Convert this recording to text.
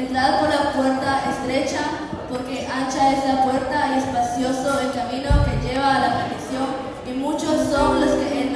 Entrad por la puerta estrecha, porque ancha es la puerta y espacioso el camino que lleva a la perdición, y muchos son los que entran